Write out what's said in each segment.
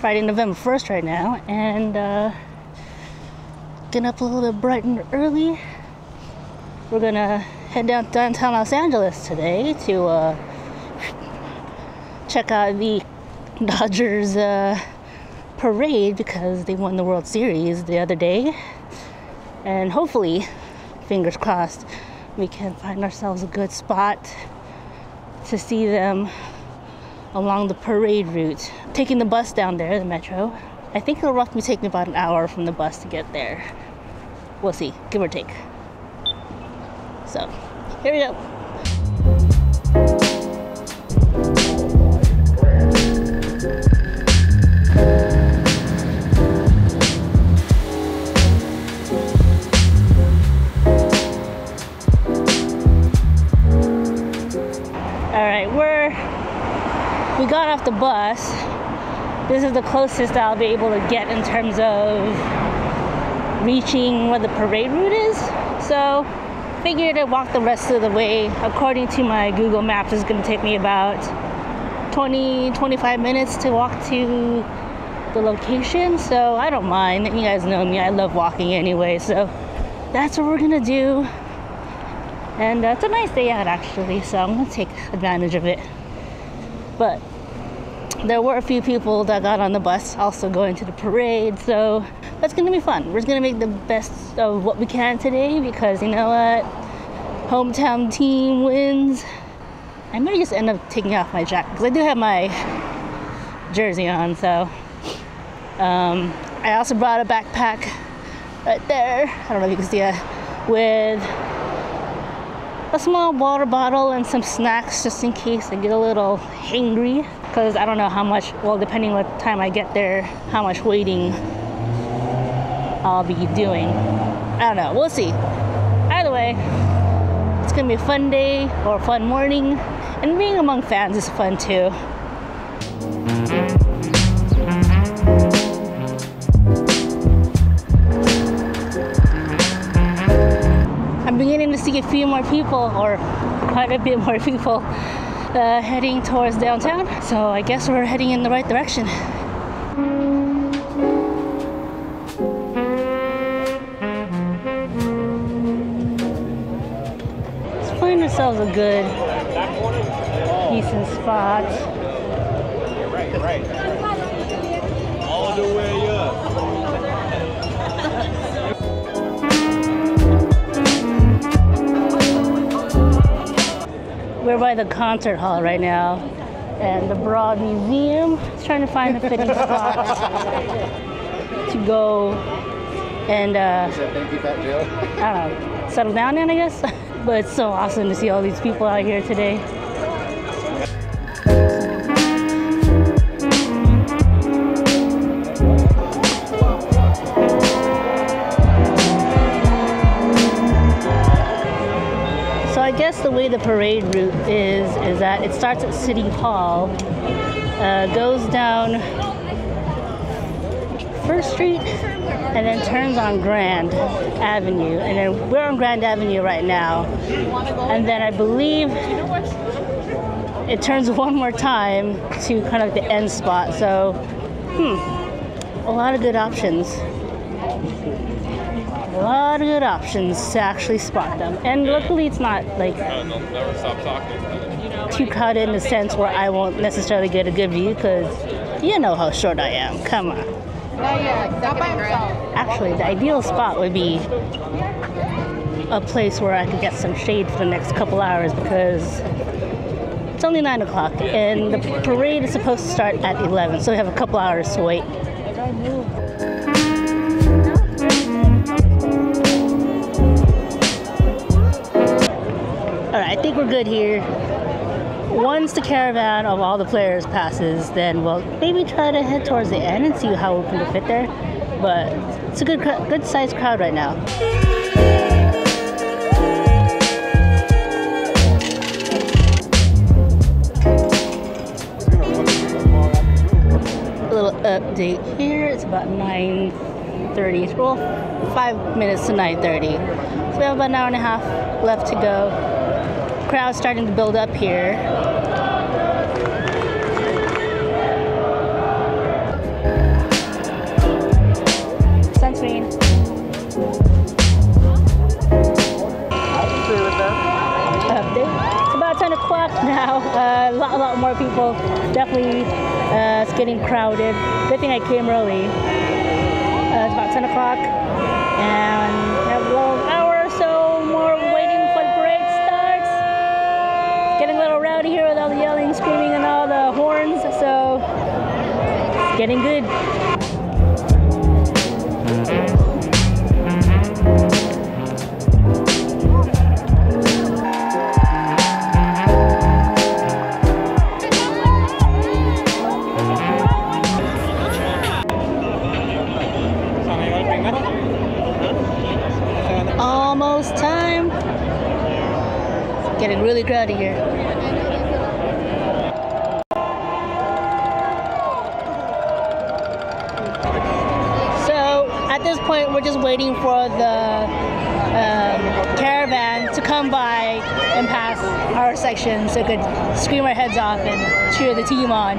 Friday, November 1st right now, and uh, getting up a little bit bright and early. We're gonna head down downtown Los Angeles today to uh, check out the Dodgers uh, parade because they won the World Series the other day, and hopefully, fingers crossed, we can find ourselves a good spot to see them along the parade route. Taking the bus down there, the metro. I think it'll roughly take me about an hour from the bus to get there. We'll see, give or take. So, here we go. Bus. This is the closest I'll be able to get in terms of reaching where the parade route is. So, figured I'd walk the rest of the way. According to my Google Maps, it's going to take me about 20 25 minutes to walk to the location. So, I don't mind. You guys know me. I love walking anyway. So, that's what we're going to do. And uh, it's a nice day out actually, so I'm gonna take advantage of it. But there were a few people that got on the bus also going to the parade, so that's gonna be fun. We're just gonna make the best of what we can today because you know what? Hometown team wins. I might just end up taking off my jacket because I do have my jersey on, so. Um, I also brought a backpack right there. I don't know if you can see it with a small water bottle and some snacks just in case I get a little hangry. Because I don't know how much well depending what time I get there how much waiting I'll be doing. I don't know. We'll see. Either way it's gonna be a fun day or a fun morning. And being among fans is fun too more people, or quite a bit more people, uh, heading towards downtown. So I guess we're heading in the right direction. Let's find ourselves a good, decent spot. All the way up. We're by the concert hall right now, and the Broad Museum. Just trying to find a fitting spot to go and uh, Thank you, Fat Joe. I don't know, settle down in, I guess. but it's so awesome to see all these people out here today. The parade route is is that it starts at City Hall, uh, goes down First Street, and then turns on Grand Avenue. And then we're on Grand Avenue right now. And then I believe it turns one more time to kind of the end spot. So, hmm, a lot of good options. A lot of good options to actually spot them. And luckily, it's not like They'll never stop talking. too crowded in the sense where I won't necessarily get a good view because you know how short I am. Come on. Not by himself. Actually, the ideal spot would be a place where I could get some shade for the next couple hours because it's only 9 o'clock and the parade is supposed to start at 11, so we have a couple hours to wait. I think we're good here. Once the caravan of all the players passes, then we'll maybe try to head towards the end and see how we can fit there. But it's a good, good sized crowd right now. A little update here. It's about 9:30. Well, five minutes to 9:30. So we have about an hour and a half left to go. Crowd's starting to build up here. It's about 10 o'clock now. Uh, a lot, a lot more people. Definitely, uh, it's getting crowded. Good thing I came early. Uh, it's about 10 o'clock, and a little hour or so more waiting for the parade starts. It's little rowdy here with all the yelling, screaming, and all the horns. So it's getting good. Almost time. It's getting really crowded here. We're just waiting for the um, caravan to come by and pass our section so we could scream our heads off and cheer the team on.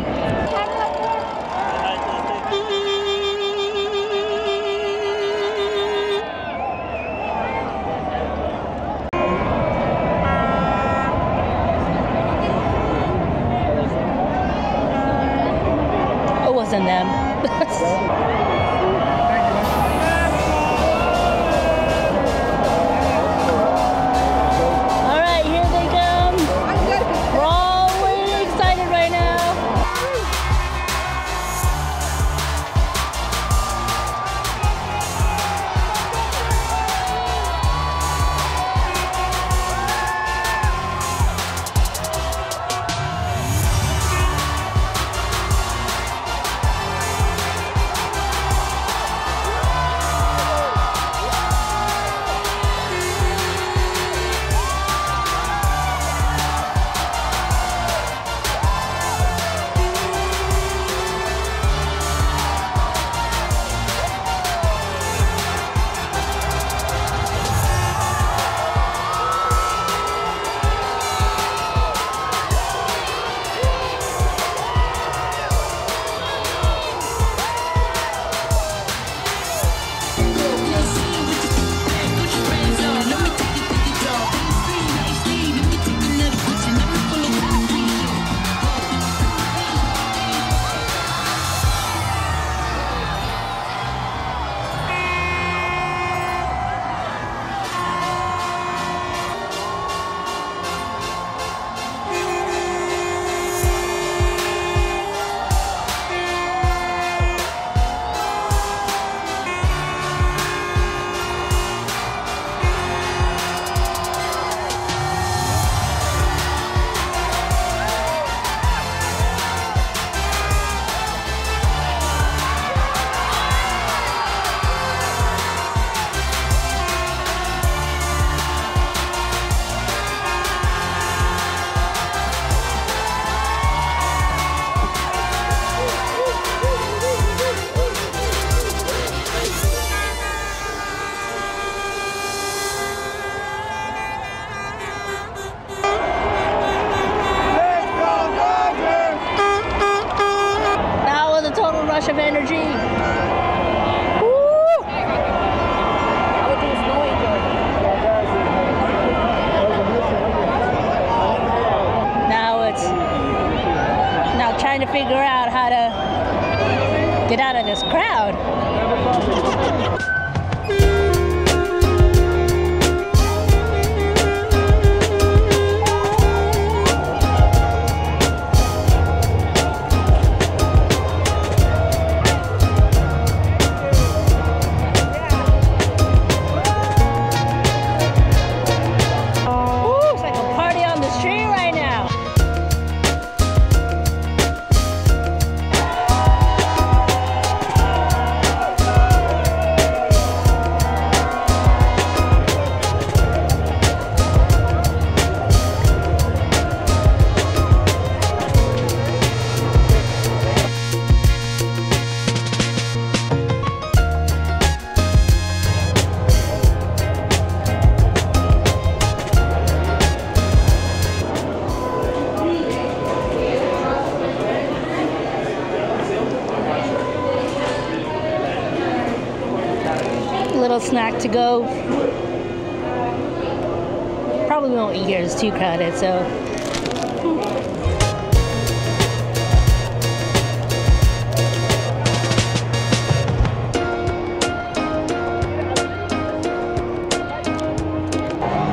Energy. Now it's now trying to figure out how to get out of this crowd. To go. Probably won't eat here, it's too crowded, so.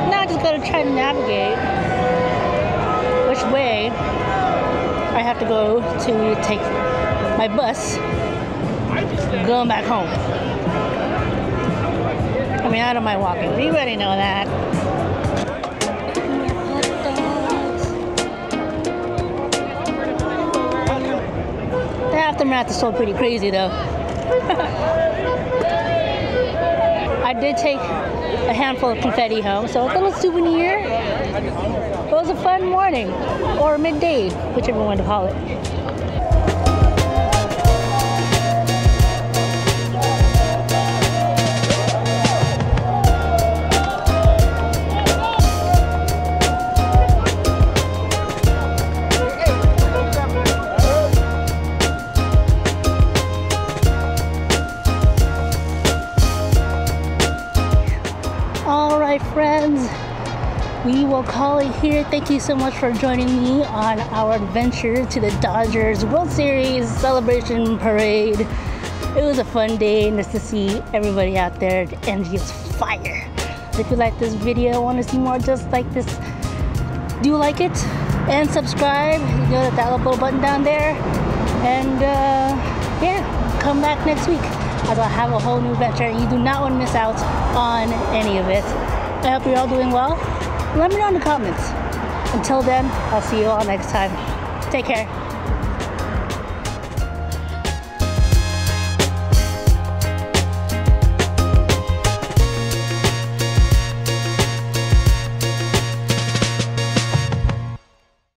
Now I just gotta try to navigate which way I have to go to take my bus going back home. Mean, I don't mind walking. You already know that. The aftermath is still pretty crazy, though. I did take a handful of confetti home, so a little souvenir. It was a fun morning, or midday, whichever one to call it. It here. Thank you so much for joining me on our adventure to the Dodgers World Series celebration parade. It was a fun day, nice to see everybody out there. The energy is fire. If you like this video, want to see more just like this, do like it and subscribe. You know that little button down there. And uh, yeah, come back next week as I'll have a whole new adventure you do not want to miss out on any of it. I hope you're all doing well. Let me know in the comments. Until then, I'll see you all next time. Take care.